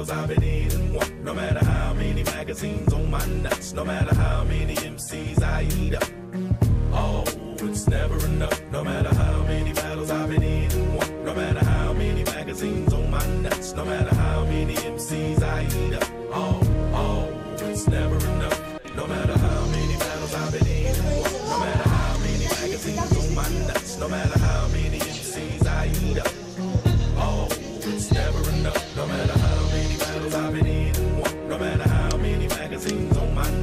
battles I've been in and. No matter how many magazines on my nuts, no matter how many MCs I eat up. Oh, it's never enough. No matter how many battles I've been in and. No matter how many magazines on my nuts, no matter how many MCs I eat up. Oh, oh, it's never enough. No matter how many battles I've been in and. No matter how many magazines on my nuts, no matter